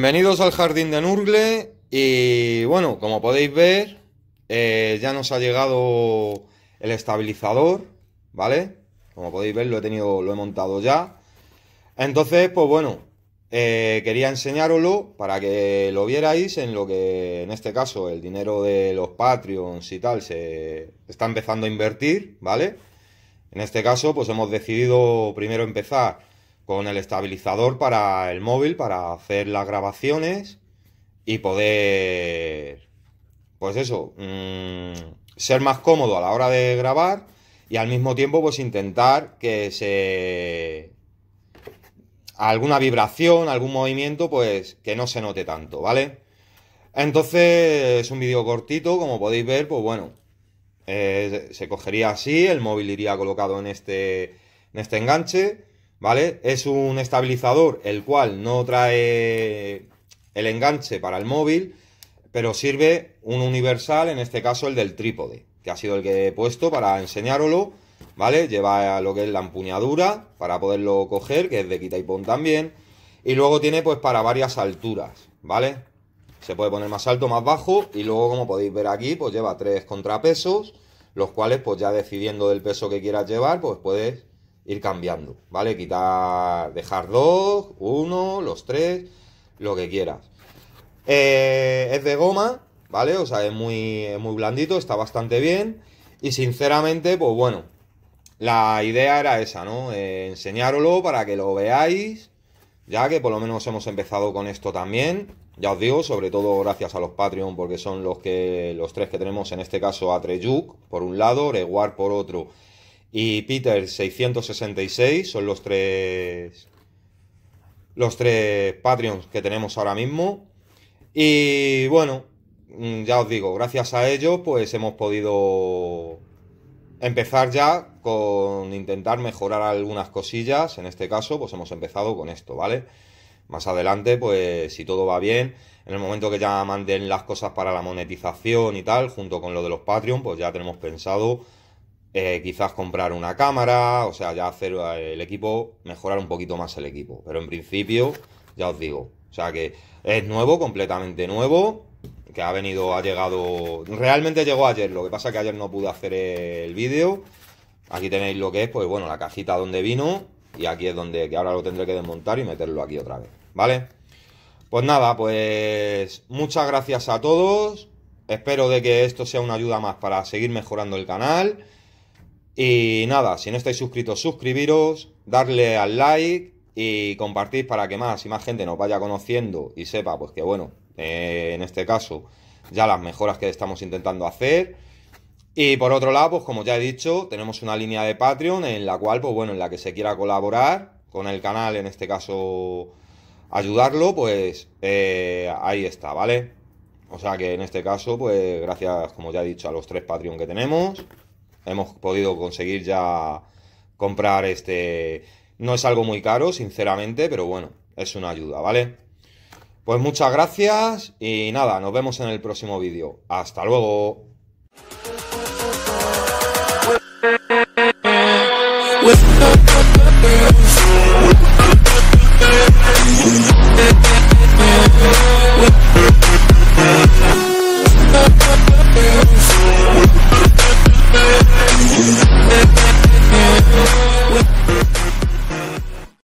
Bienvenidos al jardín de Nurgle y bueno, como podéis ver, eh, ya nos ha llegado el estabilizador, ¿vale? Como podéis ver, lo he tenido, lo he montado ya. Entonces, pues bueno, eh, quería enseñároslo para que lo vierais en lo que, en este caso, el dinero de los Patreons y tal se está empezando a invertir, ¿vale? En este caso, pues hemos decidido primero empezar con el estabilizador para el móvil, para hacer las grabaciones y poder, pues eso, mmm, ser más cómodo a la hora de grabar y al mismo tiempo pues intentar que se... alguna vibración, algún movimiento, pues que no se note tanto, ¿vale? Entonces es un vídeo cortito, como podéis ver, pues bueno, eh, se cogería así, el móvil iría colocado en este, en este enganche ¿vale? Es un estabilizador el cual no trae el enganche para el móvil, pero sirve un universal, en este caso el del trípode, que ha sido el que he puesto para enseñároslo, ¿vale? Lleva lo que es la empuñadura para poderlo coger, que es de quita y pon también, y luego tiene pues para varias alturas, ¿vale? Se puede poner más alto, más bajo, y luego como podéis ver aquí, pues lleva tres contrapesos, los cuales pues ya decidiendo del peso que quieras llevar, pues puedes ir cambiando, ¿vale? Quitar, dejar dos, uno, los tres, lo que quieras. Eh, es de goma, ¿vale? O sea, es muy, muy blandito, está bastante bien. Y sinceramente, pues bueno, la idea era esa, ¿no? Eh, para que lo veáis, ya que por lo menos hemos empezado con esto también. Ya os digo, sobre todo gracias a los Patreon, porque son los que los tres que tenemos, en este caso a Treyuk, por un lado, Reward por otro, y Peter 666 son los tres los tres Patreons que tenemos ahora mismo. Y bueno, mm, ya os digo, gracias a ellos pues hemos podido empezar ya con intentar mejorar algunas cosillas. En este caso pues hemos empezado con esto, ¿vale? Más adelante pues si todo va bien, en el momento que ya manden las cosas para la monetización y tal, junto con lo de los Patreon, pues ya tenemos pensado eh, quizás comprar una cámara, o sea, ya hacer eh, el equipo, mejorar un poquito más el equipo. Pero en principio, ya os digo, o sea que es nuevo, completamente nuevo, que ha venido, ha llegado, realmente llegó ayer, lo que pasa es que ayer no pude hacer el vídeo. Aquí tenéis lo que es, pues bueno, la cajita donde vino y aquí es donde, que ahora lo tendré que desmontar y meterlo aquí otra vez, ¿vale? Pues nada, pues muchas gracias a todos. Espero de que esto sea una ayuda más para seguir mejorando el canal. Y nada, si no estáis suscritos, suscribiros, darle al like y compartir para que más y más gente nos vaya conociendo y sepa, pues que bueno, eh, en este caso, ya las mejoras que estamos intentando hacer. Y por otro lado, pues como ya he dicho, tenemos una línea de Patreon en la cual, pues bueno, en la que se quiera colaborar con el canal, en este caso ayudarlo, pues eh, ahí está, ¿vale? O sea que en este caso, pues gracias, como ya he dicho, a los tres Patreon que tenemos hemos podido conseguir ya comprar este... No es algo muy caro, sinceramente, pero bueno, es una ayuda, ¿vale? Pues muchas gracias y nada, nos vemos en el próximo vídeo. Hasta luego.